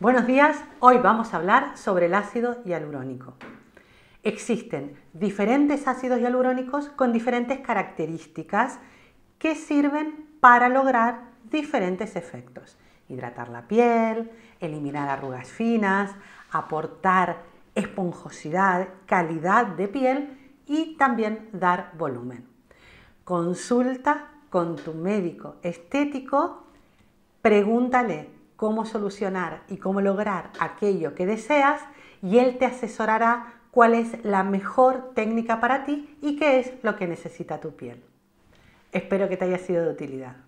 Buenos días, hoy vamos a hablar sobre el ácido hialurónico. Existen diferentes ácidos hialurónicos con diferentes características que sirven para lograr diferentes efectos. Hidratar la piel, eliminar arrugas finas, aportar esponjosidad, calidad de piel y también dar volumen. Consulta con tu médico estético, pregúntale cómo solucionar y cómo lograr aquello que deseas y él te asesorará cuál es la mejor técnica para ti y qué es lo que necesita tu piel. Espero que te haya sido de utilidad.